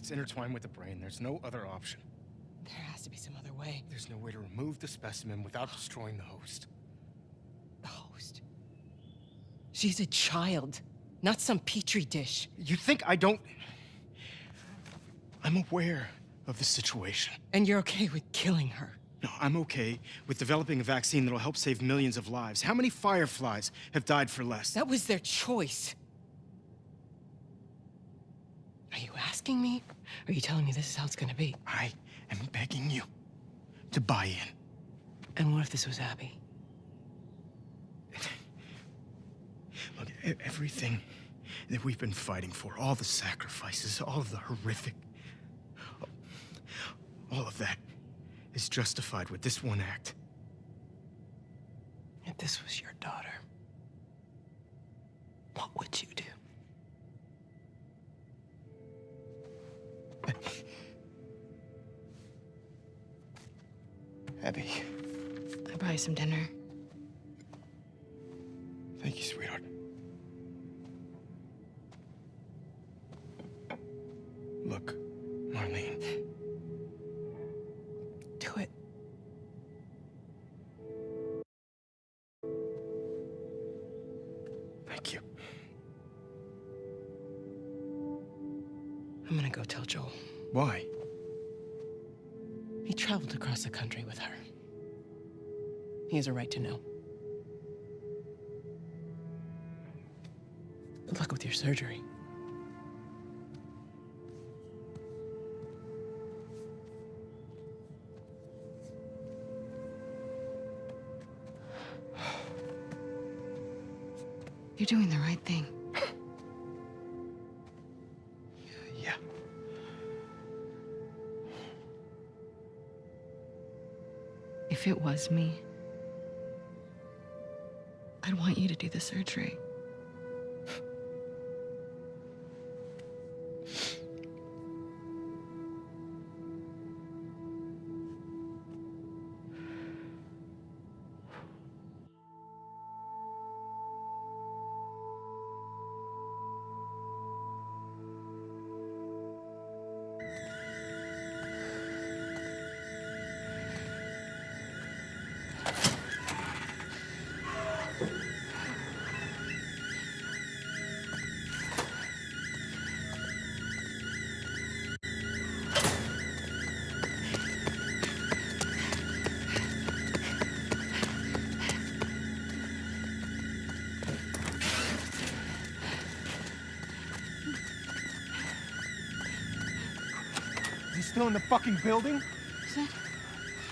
It's intertwined with the brain. There's no other option. There has to be some other way. There's no way to remove the specimen without destroying the host. The host. She's a child, not some petri dish. You think I don't... I'm aware of the situation. And you're okay with killing her? No, I'm okay with developing a vaccine that'll help save millions of lives. How many Fireflies have died for less? That was their choice. Are you asking me? Or are you telling me this is how it's gonna be? I am begging you to buy in. And what if this was Abby? Look, everything that we've been fighting for, all the sacrifices, all of the horrific... All of that is justified with this one act. If this was your daughter, what would you do? Abby, I'll buy you some dinner. thank you, sweetheart. Joel. Why? He traveled across the country with her. He has a right to know. Good luck with your surgery. You're doing the right thing. If it was me, I'd want you to do the surgery. Still in the fucking building?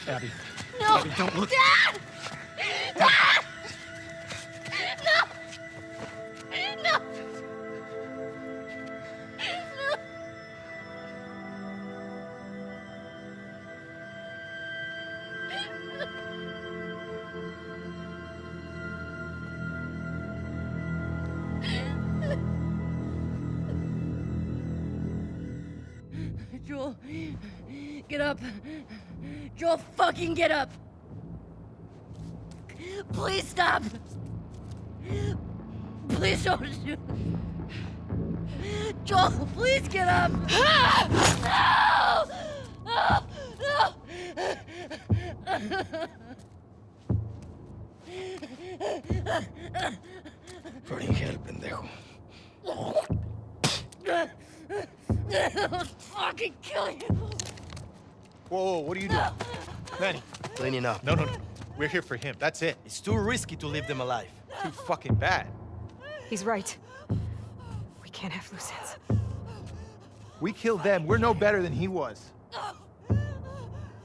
Abby. No! Abby, don't look. Dad! Joel, fucking get up. Please stop. Please don't shoot. Joel, please get up. No! No! No! Fringel, pendejo. I'll fucking kill you. Whoa, whoa, what are you doing? Manny, Cleaning up. no, no, no. We're here for him. That's it. It's too risky to leave them alive. Too fucking bad. He's right. We can't have loose ends. We killed them. We're no better than he was.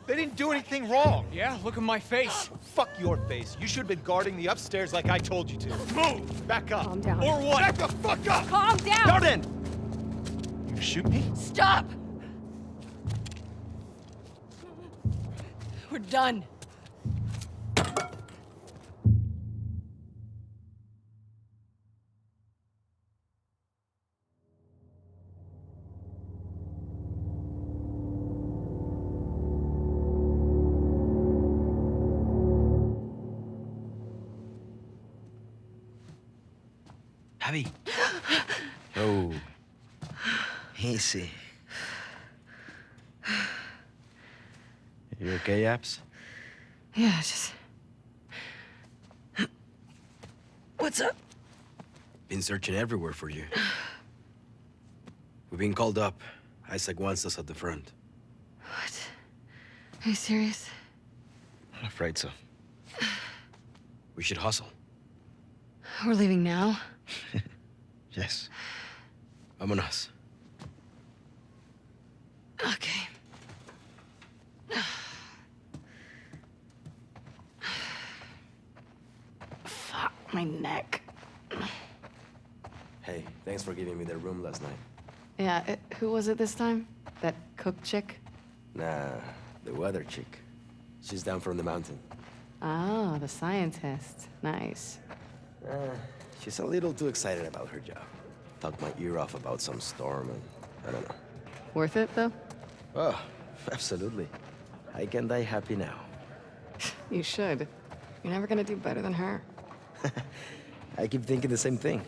They didn't do anything wrong. Yeah, look at my face. Fuck your face. You should have been guarding the upstairs like I told you to. Move! Back up. Calm down. Or what? Back the fuck up! Calm down! Jordan! You shoot me? Stop! We're done. Abby. Oh. Easy. Okay, Apps? Yeah, just. What's up? Been searching everywhere for you. We've been called up. Isaac wants us at the front. What? Are you serious? I'm afraid so. We should hustle. We're leaving now? Yes. Vámonos. Okay. Fuck my neck. Hey, thanks for giving me the room last night. Yeah, it, who was it this time? That cook chick? Nah, the weather chick. She's down from the mountain. Oh, the scientist. Nice. Uh, she's a little too excited about her job. Talked my ear off about some storm and I don't know. Worth it, though? Oh, absolutely. I can die happy now. You should. You're never gonna do better than her. I keep thinking the same thing.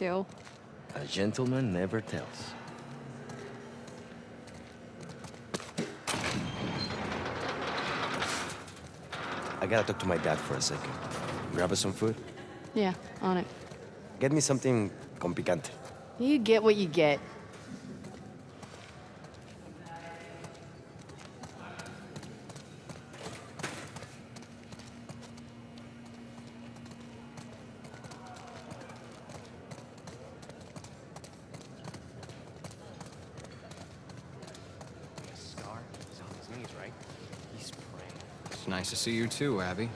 Two. A gentleman never tells. I gotta talk to my dad for a second. Grab us some food. Yeah, on it. Get me something con picante. You get what you get. Scar is on his knees, right? He's praying. It's nice to see you too, Abby.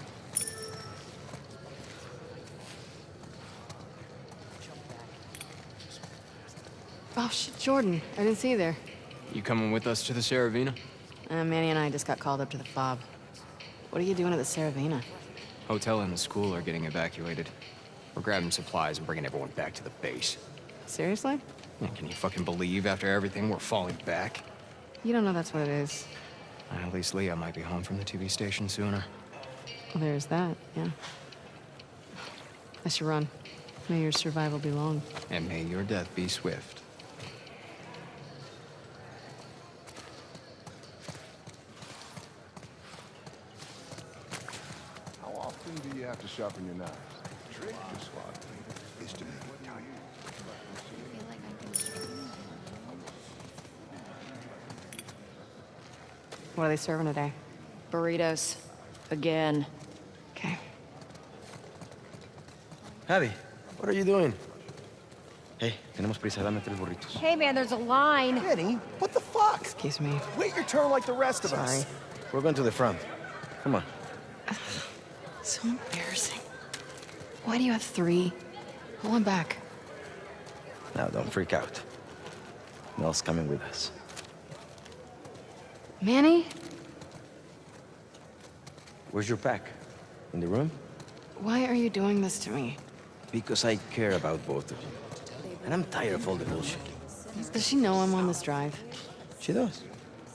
Oh, shit, Jordan. I didn't see you there. You coming with us to the Saravina? Uh, Manny and I just got called up to the fob. What are you doing at the Saravina? Hotel and the school are getting evacuated. We're grabbing supplies and bringing everyone back to the base. Seriously? Yeah, Can you fucking believe after everything we're falling back? You don't know that's what it is. At least Leah might be home from the TV station sooner. Well, there's that, yeah. I should run. May your survival be long. And may your death be swift. How often do you have to sharpen your knives? What are they serving today? Burritos. Again. Okay. Abby, what are you doing? Hey, tenemos prisa, dame tres burritos. Hey, man, there's a line. Kenny, what the fuck? Excuse me. Wait your turn like the rest of us. Sorry. We're going to the front. Come on. So embarrassing. Why do you have three? Pull one back. Now, don't freak out. Mel's coming with us. Manny? Where's your pack? In the room? Why are you doing this to me? Because I care about both of you. And I'm tired of all the bullshit. Does she know I'm on this drive? She does.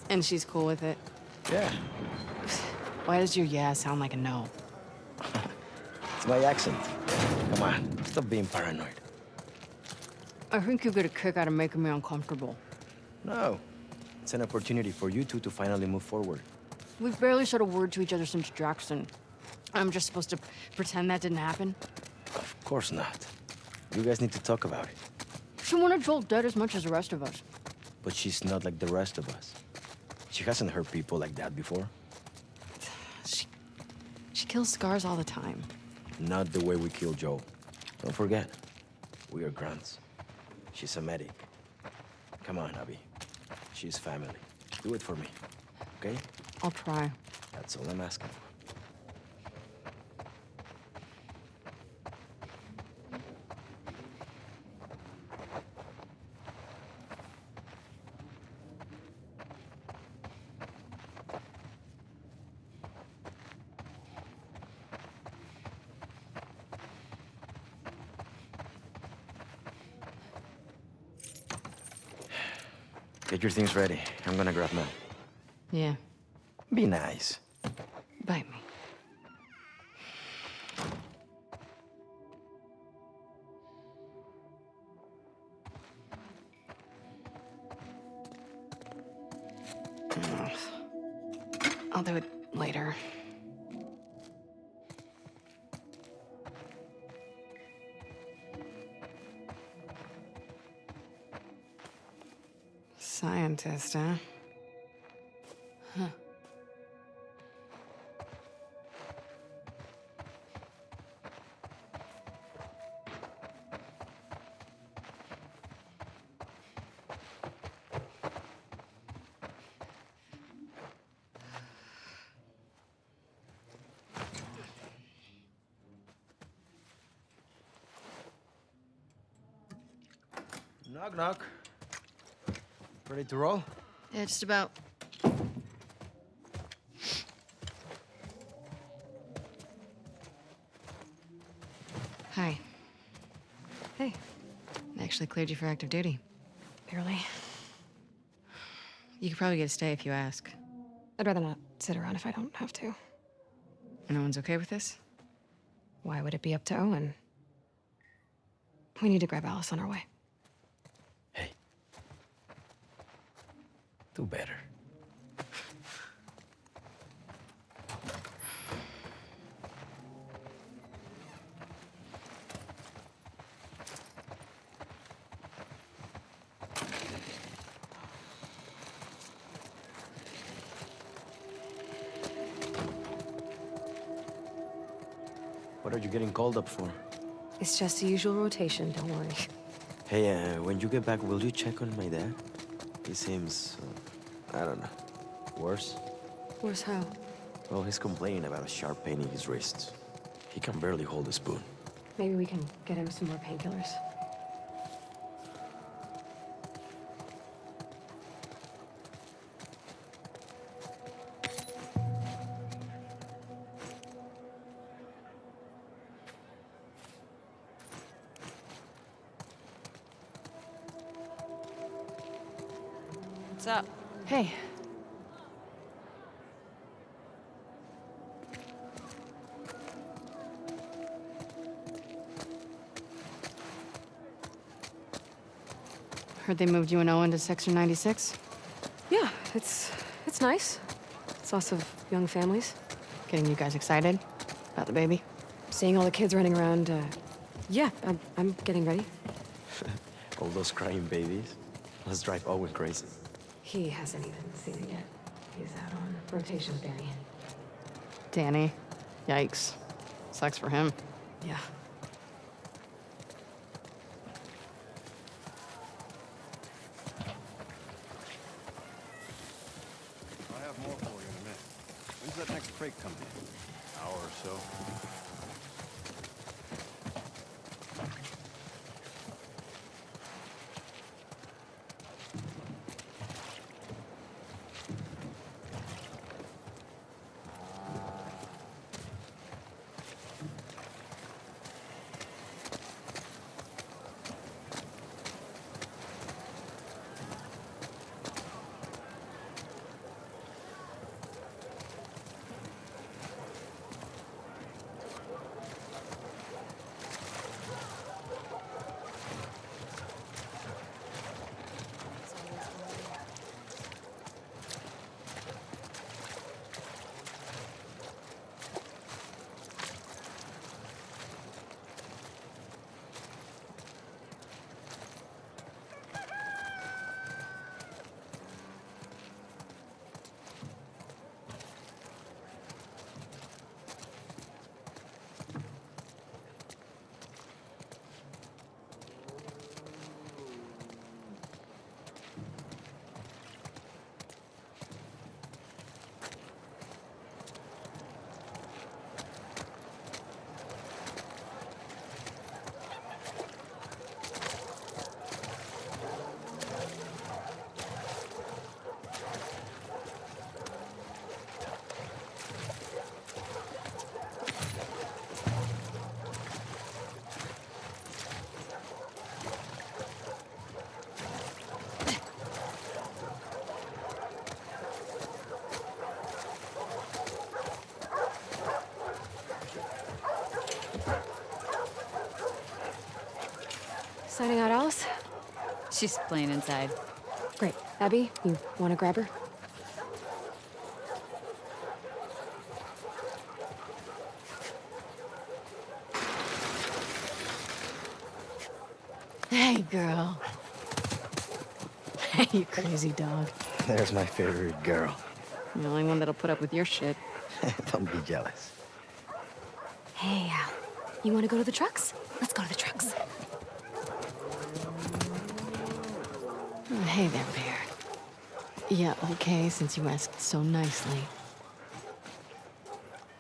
And she's cool with it? Yeah. Why does your yeah sound like a no? It's my accent. Come on, stop being paranoid. I think you're get a kick out of making me uncomfortable. No. It's an opportunity for you two to finally move forward. We've barely said a word to each other since Jackson. I'm just supposed to pretend that didn't happen? Of course not. You guys need to talk about it. She wanted Joel dead as much as the rest of us. But she's not like the rest of us. She hasn't hurt people like that before. She, she kills scars all the time. Not the way we kill Joe. Don't forget, we are grunts. She's a medic. Come on, Abby. She's family. Do it for me, okay? I'll try. That's all I'm asking for. Get your things ready. I'm gonna grab mine. Yeah, Be nice. Scientist, huh? Knock, Ready to roll? Yeah, just about. Hi. Hey, I actually cleared you for active duty. barely. You could probably get a stay if you ask. I'd rather not sit around if I don't have to. No one's okay with this? Why would it be up to Owen? We need to grab Alice on our way. Do better. What are you getting called up for? It's just the usual rotation, don't worry. Hey, uh, when you get back, will you check on my dad? He seems, uh, I don't know, worse? Worse how? Well, he's complaining about a sharp pain in his wrists. He can barely hold a spoon. Maybe we can get him some more painkillers. They moved you and Owen to Sector 96? Yeah, it's it's nice. It's lots of young families. Getting you guys excited about the baby? Seeing all the kids running around. Uh, yeah, I'm, I'm getting ready. All those crying babies. Let's drive Owen crazy. He hasn't even seen it yet. He's out on rotation with Danny. Danny. Yikes. Sucks for him. Yeah. I'll have more for you in a minute. Next coming in? Hour or so. Signing out Alice? She's playing inside. Great. Abby, you want to grab her? Hey, girl. Hey, you crazy dog. There's my favorite girl. The only one that'll put up with your shit. Don't be jealous. Hey, Al. You want to go to the trucks? Let's go to the trucks. Oh, hey there, Bear. Yeah, okay, since you asked so nicely.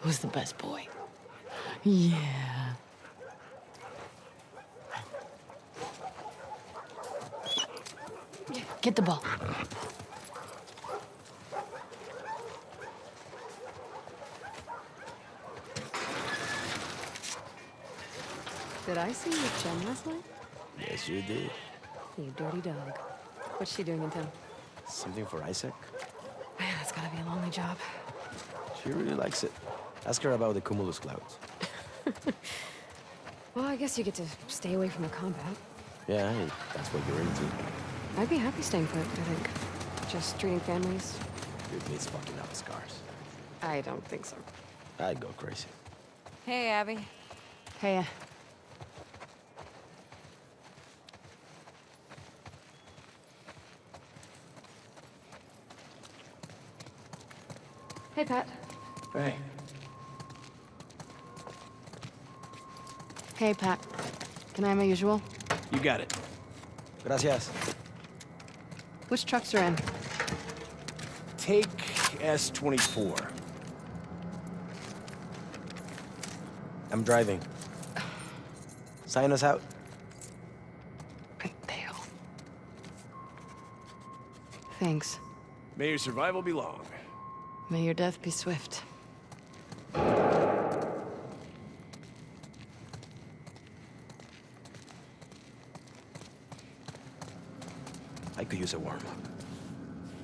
Who's the best boy? Yeah. Get the ball. Did I see you with last night? Yes, you did. You dirty dog. What's she doing in town? Something for Isaac? Man, that's gotta be a lonely job. She really likes it. Ask her about the cumulus clouds. Well, I guess you get to stay away from the combat. Yeah, that's what you're into. I'd be happy staying put, I think. Just treating families. With me, fucking up the scars. I don't think so. I'd go crazy. Hey, Abby. Hey, uh, Hey, Pat. Hey. hey, Pat. Can I have my usual? You got it. Gracias. Which trucks are in? Take S-24. I'm driving. Sign us out. Mateo. Thanks. May your survival be long. May your death be swift. I could use a warm-up.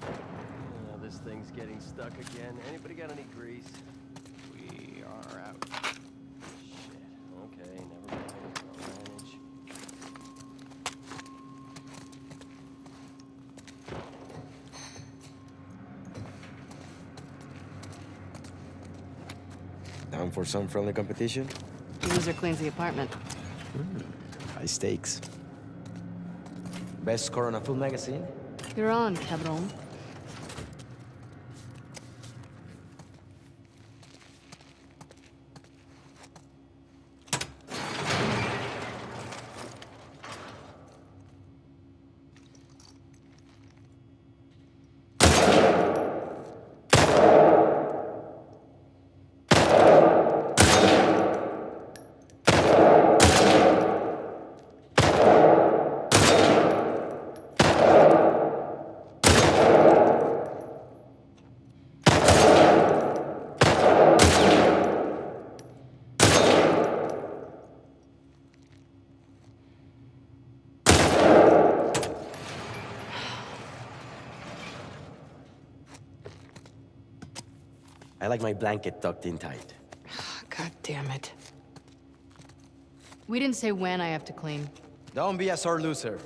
Uh, this thing's getting stuck again. Anybody got any grease? We are out. Shit. Okay, never mind. I'll manage. Down for some friendly competition? Loser cleans the apartment. Hmm, high stakes. Best score on a full magazine? You're on, Cabron. I like my blanket tucked in tight. Ah, God damn it. We didn't say when I have to clean. Don't be a sore loser.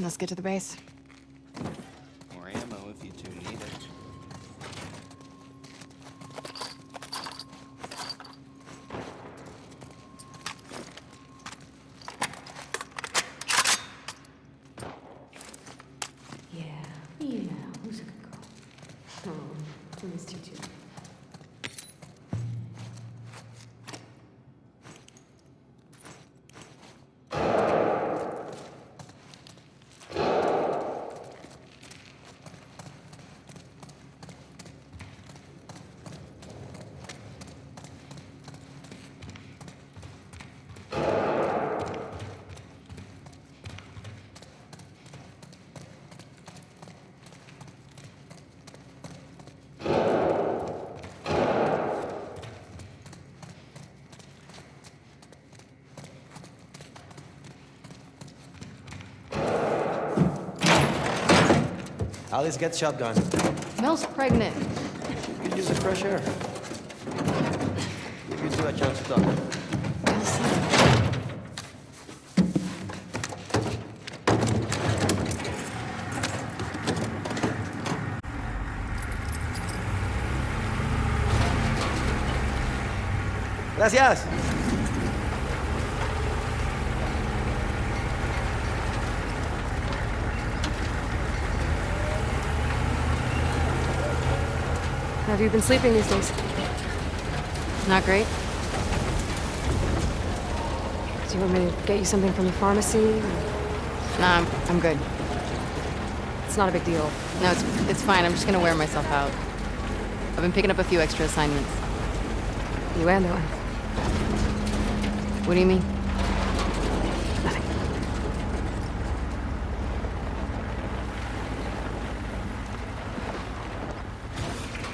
Let's get to the base. More ammo if you two need it. Yeah. Yeah. Who's a good girl? Oh, Jimmy's too too. Alice, get shotgun. Mel's pregnant. You could use the fresh air. Give you two a chance to talk. Gracias. Have you been sleeping these days? Not great. Do you want me to get you something from the pharmacy? Nah, I'm, I'm good. It's not a big deal. No, it's, it's fine. I'm just gonna wear myself out. I've been picking up a few extra assignments. You and Owen. What do you mean? Nothing.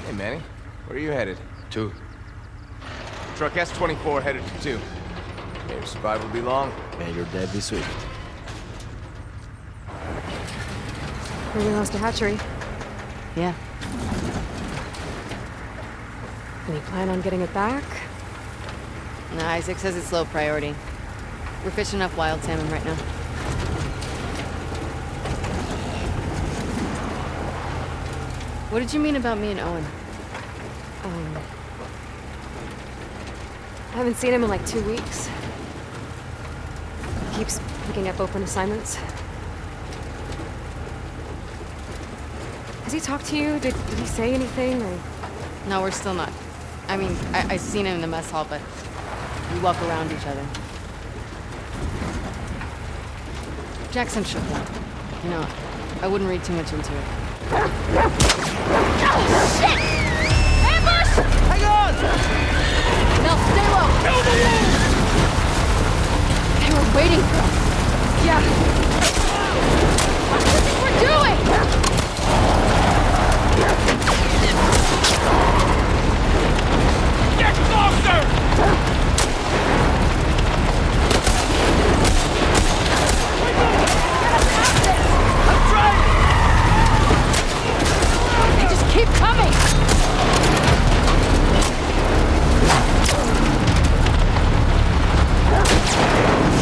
Hey, Manny. Where are you headed? Two. Truck S-24 headed to two. May your survival be long. May your dead be swift. Maybe lost a hatchery. Yeah. Any plan on getting it back? No, Isaac says it's low priority. We're fishing up wild salmon right now. What did you mean about me and Owen? Um, I haven't seen him in like two weeks. He keeps picking up open assignments. Has he talked to you? Did, did he say anything? Or... No, we're still not. I mean, I, I seen him in the mess hall, but we walk around each other. Jackson shook up. You know, I wouldn't read too much into it. Shit! Ambush! Hang on! Mel, stay low! Kill the! They were waiting for us. Yeah. What do you think we're doing? Get closer! They just keep coming! よっ!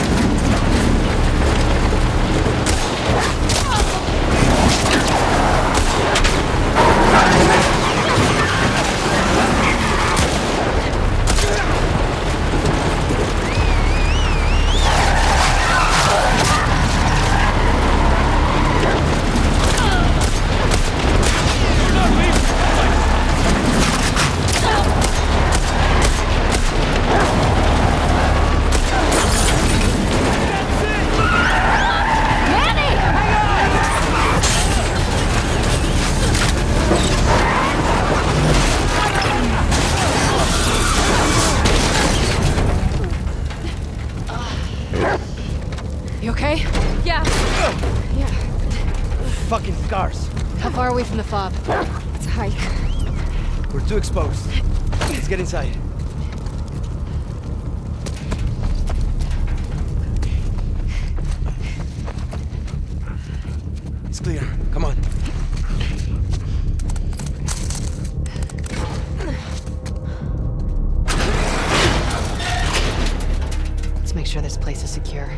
Sure this place is secure.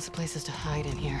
Lots of places to hide in here.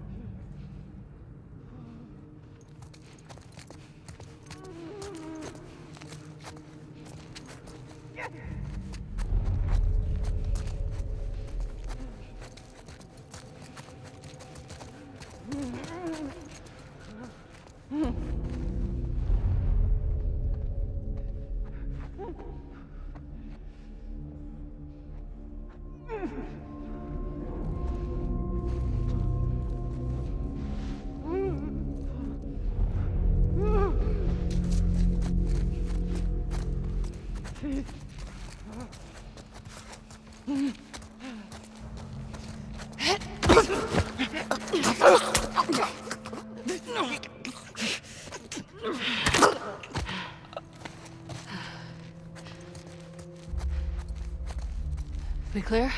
We clear?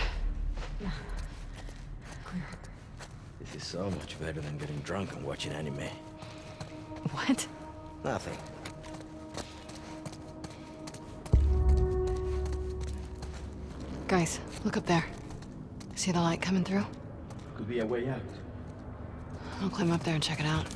This is so much better than getting drunk and watching anime. What? Nothing. Guys, look up there. See the light coming through? Could be a way out. I'll climb up there and check it out.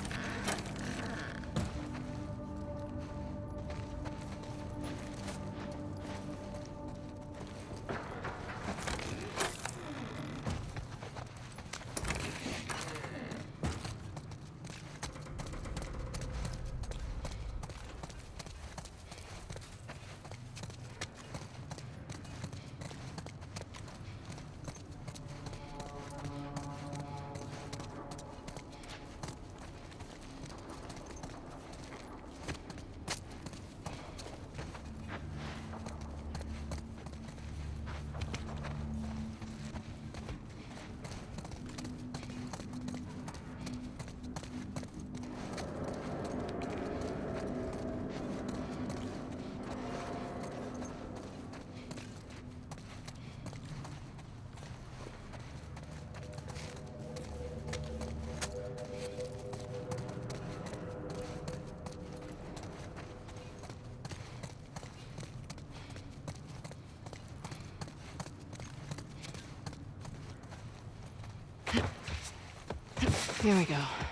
Here we go.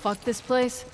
Fuck this place?